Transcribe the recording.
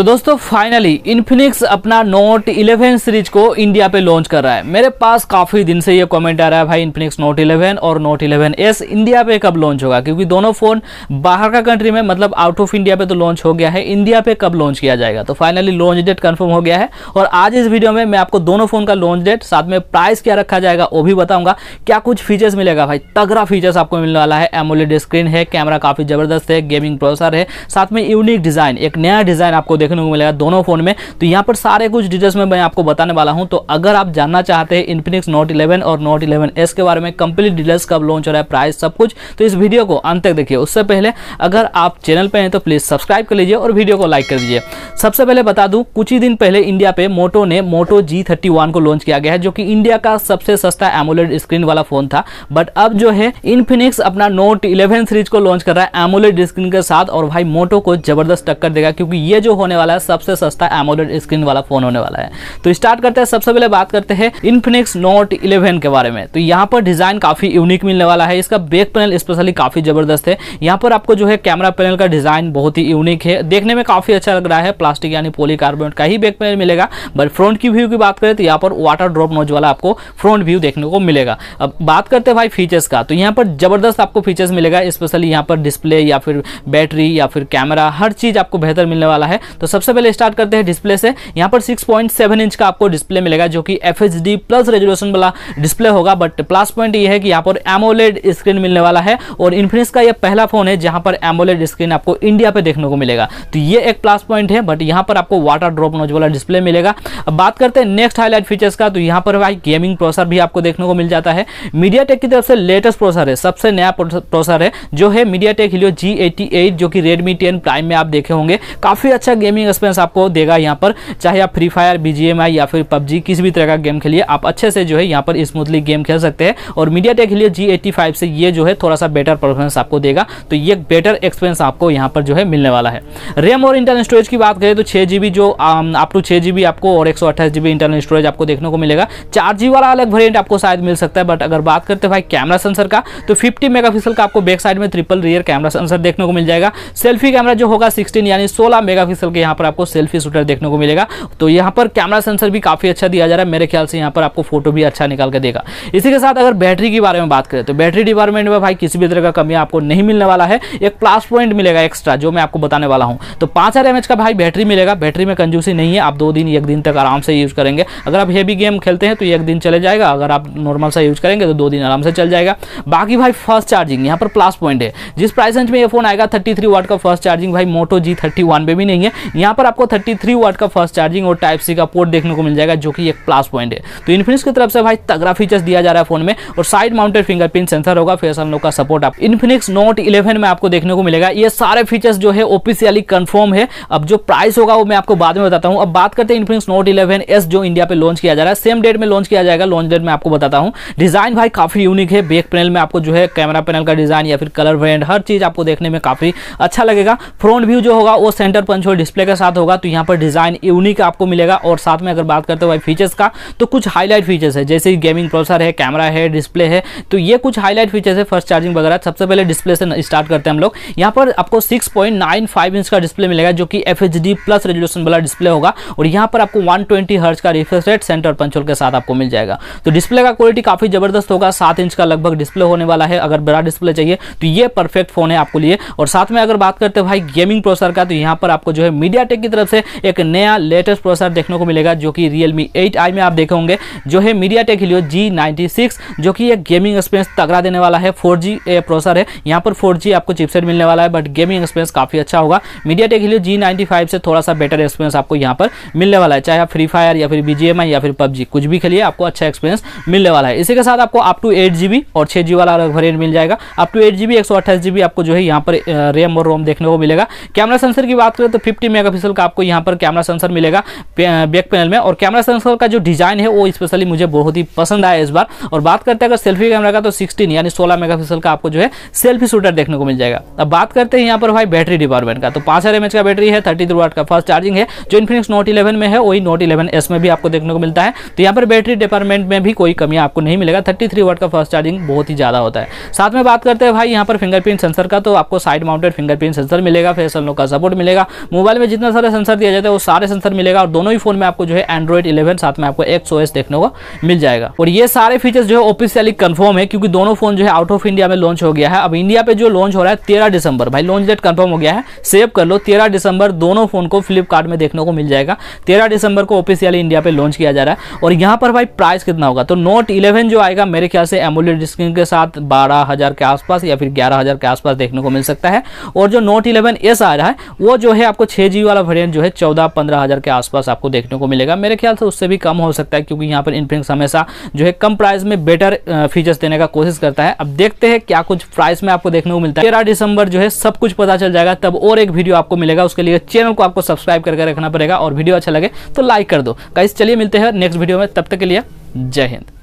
तो दोस्तों finally Infinix अपना नोट 11 सीरीज़ को इंडिया पे लॉन्च कर रहा है। मेरे पास काफ़ी दिन से ये कमेंट आ रहा है, भाई इन्फिनिक्स नोट 11 और नोट 11 एस इंडिया पे कब लॉन्च होगा? क्योंकि दोनों फ़ोन बाहर का कंट्री में मतलब आउट ऑफ़ इंडिया पे तो लॉन्च हो गया है इंडिया पे कब लॉन्च किया जाएगा? तो फाइनली लॉन्च डेट कन्फर्म हो गया है और आज इस वीडियो में मैं आपको दोनों फ़ोन का लॉन्च डेट साथ में प्राइस क्या रखा जाएगा, वो भी बताऊँगा। क्या कुछ फीचर्स मिलेगा, भाई? तगड़ा फीचर्स आपको मिलने वाला है। एमोलेड स्क्रीन है कैमरा काफ़ी ज़बरदस्त है गेमिंग प्रोसेसर है, साथ में यूनिक डिज़ाइन एक नया डिज़ाइन आपको देखने को मिलेगा दोनों फ़ोन में। तो यहाँ पर सारे कुछ डिटेल्स में मैं आपको बताने वाला हूँ। तो अगर आप जानना चाहते हैं इन्फिनिक्स नोट 11 और नोट 11 के बारे में कंप्लीट डिटेल्स कब लॉन्च हो रहा है प्राइस सब कुछ तो इस वीडियो को अंत तक देखिए। उससे पहले अगर आप चैनल पर हैं तो प्लीज़ सब्सक्राइब कर लीजिए और वीडियो को लाइक कर दीजिए। सबसे पहले बता दूँ, कुछ ही दिन पहले इंडिया पे मोटो ने मोटो जी को लॉन्च किया गया है, जो कि इंडिया का सबसे सस्ता एमोलेड स्क्रीन वाला फ़ोन था। बट अब जो है इन्फिनिक्स अपना नोट 11 सीरीज़ को लॉन्च कर रहा है एमोलेड स्क्रीन के साथ और भाई मोटो को ज़बरदस्त टक्कर देगा, क्योंकि ये जो होने वाला है, सबसे सस्ता एमोलेड स्क्रीन वाला फ़ोन होने वाला है। तो स्टार्ट करते हैं, सबसे पहले बात करते हैं इन्फिनिक्स नोट 11 के बारे में। तो यहाँ पर डिज़ाइन काफ़ी यूनिक मिलने वाला है, इसका बैक पैनल स्पेशली काफ़ी ज़बरदस्त है। यहाँ पर आपको जो है कैमरा पैनल का डिज़ाइन बहुत ही यूनिक है। देखने में काफ़ी अच्छा लग रहा है प्लास्टिक यानी पोलीकार्बोनेट का ही बैक पैनल मिलेगा। बट फ्रंट की व्यू की बात करें तो यहाँ पर वाटर ड्रॉप नोज़ वाला आपको फ्रंट व्यू देखने को मिलेगा। अब बात करते हैं भाई फीचर्स का। तो यहाँ पर ज़बरदस्त आपको फीचर्स मिलेगा स्पेशली यहाँ पर डिस्प्ले या फिर बैटरी या फिर कैमरा हर चीज़ आपको बेहतर मिलने वाला है। तो सबसे पहले स्टार्ट करते हैं डिस्प्ले से। यहाँ पर 6.7 इंच का आपको डिस्प्ले मिलेगा, जो कि FHD प्लस रेजोल्यूशन वाला डिस्प्ले होगा बट प्लस पॉइंट ये है कि यहाँ पर एमोलेड स्क्रीन मिलने वाला है, और इन्फिनिक्स का यह पहला फ़ोन है, जहाँ पर एमोलेड स्क्रीन आपको इंडिया पे देखने को मिलेगा। तो ये एक प्लस पॉइंट है बट यहाँ पर आपको वाटर ड्रॉप नोज़ वाला डिस्प्ले मिलेगा। अब बात करते हैं नेक्स्ट हाईलाइट फीचर्स का तो यहाँ पर भाई गेमिंग प्रोसेसर भी आपको देखने को मिल जाता है। मीडिया की तरफ़ से लेटेस्ट प्रोसेसर है, सबसे नया प्रोसेसर है, जो है मीडिया टेक हिलियो जी जो कि रेडमी टेन प्राइम में आप देखे होंगे। काफ़ी अच्छा गेमिंग एक्सपीरियंस आपको देगा यहाँ पर। चाहे आप फ्री फायर बीजीएमआई या फिर पबजी, किसी भी तरह का गेम खेलिए, आप अच्छे से जो है यहाँ पर स्मूथली गेम खेल सकते हैं। और मीडिया टेक लिए जी से ये जो है थोड़ा सा बेटर परफॉर्मेंस आपको देगा। तो ये बेटर एक्सपीरियंस आपको यहाँ पर जो है मिलने वाला है। रैम और इंटरनल स्टोरेज की बात करें तो छः जी जो आप टू छः आपको और एक सौ इंटरनल स्टोरेज आपको देखने को मिलेगा। चार जी वाला अलग वेरियंट आपको शायद मिल सकता है बट अगर बात करते भाई कैमरा सेंसर का तो फिफ्टी मेगा का आपको बैक साइड में ट्रिपल रियर कैमरा सेंसर देखने को मिल जाएगा। सेल्फी कैमरा जो होगा सिक्सटीन यानी सोलह मेगा के यहाँ पर आपको सेल्फी शूटर देखने को मिलेगा। तो यहाँ पर कैमरा सेंसर भी काफ़ी अच्छा दिया जा रहा है। मेरे ख्याल से यहाँ पर आपको फ़ोटो भी अच्छा निकाल के देगा। इसी के साथ अगर बैटरी के बारे में बात करें तो बैटरी डिपार्टमेंट में भाई किसी भी तरह का कमी आपको नहीं मिलने वाला है। एक प्लास पॉइंट मिलेगा एक्स्ट्रा जो मैं आपको बताने वाला हूँ। तो पाँच हज़ार का भाई बैटरी मिलेगा। बैटरी में कंजूसी नहीं है। आप दो दिन, एक दिन तक आराम से यूज़ करेंगे। अगर आप हेवी गेम खेलते हैं तो एक दिन चले जाएगा। अगर आप नॉर्मल सा यूज़ करेंगे तो दो दिन आराम से चल जाएगा। बाकी भाई फ़र्स्ट चार्जिंग यहाँ पर प्लस पॉइंट है। जिस प्राइस रेंज में ये फ़ोन आएगा थर्टी थ्री वाट का फ़र्स्ट चार्जिंग भाई मोटो जी थर्टी वन में भी नहीं है। यहाँ पर आपको थर्टी थ्री वाट का फ़र्स्ट चार्जिंग और टाइप सी का पोर्ट देखने को मिल जाएगा, जो कि एक प्लस पॉइंट है। तो इन्फिनिक्स की तरफ़ से भाई तगड़ा फीचर्स दिया जा रहा है फ़ोन में और साइड माउंटेड फिंगरप्रिंट सेंसर होगा फेस अनलॉक का सपोर्ट आप इन्फिनिक्स नोट 11 में आपको देखने को मिलेगा। ये सारे फीचर्स जो है ऑफिशियली कंफर्म है। अब जो प्राइस होगा वो मैं आपको बाद में बताता हूँ। अब बात करते हैं इन्फिनिक्स नोट इलेवन एस जो इंडिया पे लॉन्च किया जा रहा है। सेम डेट में लॉन्च किया जाएगा। लॉन्च डेट में आपको बताता हूँ। डिज़ाइन भाई काफ़ी यूनिक है। बैक पैनल में आपको जो है कैमरा पैनल का डिज़ाइन या फिर कलर वेरियंट हर चीज़ आपको देखने में काफ़ी अच्छा लगेगा। फ्रंट व्यू जो होगा वो सेंटर पंचोल डिस्प्ले के साथ होगा तो यहाँ पर डिज़ाइन यूनिक आपको मिलेगा। और साथ में अगर बात करते हो फीचर्स का तो कुछ हाईलाइट फीचर्स है। जैसे गेमिंग प्रोसेसर है कैमरा है डिस्प्ले है तो ये कुछ हाईलाइट फीचर्स है फ़र्स्ट चार्जिंग वगैरह। सबसे पहले डिस्प्ले से स्टार्ट करते हैं हम लोग। यहाँ पर आपको 6.95 इंच का डिस्प्ले मिलेगा, जो कि एफ़ प्लस रेजोल्यूशन वाला डिस्प्ले होगा। और यहाँ पर आपको वन ट्वेंटी का refresh rate centre punch hole के साथ आपको मिल जाएगा। तो डिस्प्ले का क्वालिटी काफ़ी ज़बरदस्त होगा। सात इंच का लगभग डिस्प्ले होने वाला है, अगर बड़ा डिस्प्ले चाहिए तो ये परफेक्ट फ़ोन है आपको लिए। और साथ में अगर बात करते हैं भाई गेमिंग प्रोसेसर का तो यहाँ पर आपको जो है मीडिया की तरफ़ से एक नया लेटेस्ट प्रोसेसर देखने को मिलेगा, जो कि रियलमी एट आई में आप देखे होंगे, जो है मीडिया टेक हिलियो जी जो कि एक गेमिंग एक्सपीरियंस तगड़ा देने वाला है। फोर जी प्रोसेसर है। यहाँ पर फोर आपको चिपसेट मिलने वाला है बट गेमिंग एक्सपीरियंस काफ़ी अच्छा होगा। मीडिया टेक हिलियो जी से थोड़ा सा बेटर एक्सपीरियंस आपको यहाँ पर मिलने वाला है, चाहे आप फ्री फायर या फिर बीजीएम या फिर पबजी, कुछ भी खेलिए, आपको अच्छा एक्सपीरियंस मिलने वाला है। इसी के साथ आपको अप टू एट जीबी और छह जी वाला वेरियंट मिल जाएगा। अप टू एट जीबी एक आपको जो है यहाँ पर रैम और रोम देखने को मिलेगा। कैमरा सेंसर की बात करें तो 50 मेगापिक्सल का आपको यहाँ पर कैमरा सेंसर मिलेगा बैक पैनल में। और कैमरा सेंसर का जो डिज़ाइन है, वो स्पेशली मुझे बहुत ही पसंद आया इस बार। और बात करते हैं, अगर सेल्फी कैमरा का तो 16 यानी 16 मेगापिक्सल का आपको जो है सेल्फी शूटर देखने को मिल जाएगा। अब बात करते हैं यहाँ पर भाई बैटरी डिपार्टमेंट का। तो पाँच हज़ार का बैटरी है, थर्टी वाट का फ़र्स्ट चार्जिंग है, जो इन्फिनिक्स नोट इलेवन में है, वही नोट इलेवन एस में भी आपको देखने को मिलता है। तो यहाँ पर बैटरी डिपार्टमेंट में भी कोई कमी आपको नहीं मिलेगा, थर्टी वाट का फ़र्स्ट चार्जिंग बहुत ही ज़्यादा होता है। साथ में बात करते हैं भाई यहाँ पर फिंगरप्रिंट सेंसर का तो आपको साइड माउंटेड फिंगरप्रिंट सेंसर मिलेगा, फेस अनलॉक का सपोर्ट मिलेगा, मोबाइल में जितना सारे सेंसर दिया जाता है, वो सारे सेंसर मिलेगा और दोनों ही फ़ोन में आपको जो है एंड्रॉइड इलेवन साथ में आपको एक्स देखने को मिल जाएगा। और ये सारे फीचर्स जो है ऑफिशियली कंफर्म है, क्योंकि दोनों फ़ोन जो है आउट ऑफ़ इंडिया में लॉन्च हो गया है। अब इंडिया पे जो लॉन्च हो रहा है, तेरह दिसंबर, भाई लॉन्च डेट कंफर्म हो गया है। सेव कर लो, तेरह दिसंबर दोनों फ़ोन को फ्लिपकार्ट में देखने को मिल जाएगा। तेरह दिसंबर को ऑफिशियली इंडिया पे लॉन्च किया जा रहा है। और यहाँ पर भाई प्राइस कितना होगा? तो नोट इलेवन जो आएगा, मेरे ख्याल से एमोलेड स्क्रीन के साथ बारह हज़ार के आसपास या फिर ग्यारह हज़ार के आसपास देखने को मिल सकता है। और जो नोट इलेवन एस आ रहा है, वो जो है आपको छह जी वाला वेरियंट जो है चौदह पंद्रह हज़ार के आसपास आपको देखने को मिलेगा। मेरे ख्याल से उससे भी कम हो सकता है क्योंकि यहाँ पर इन्फिनिक्स हमेशा जो है कम प्राइस में बेटर फीचर्स देने का कोशिश करता है। अब देखते हैं क्या कुछ प्राइस में आपको देखने को मिलता है। तेरह दिसंबर जो है सब कुछ पता चल जाएगा। तब और एक वीडियो आपको मिलेगा। उसके लिए चैनल को आपको सब्सक्राइब करके रखना पड़ेगा। और वीडियो अच्छा लगे तो लाइक कर दो। गाइस चलिए मिलते हैं नेक्स्ट वीडियो में। तब तक के लिए जय हिंद।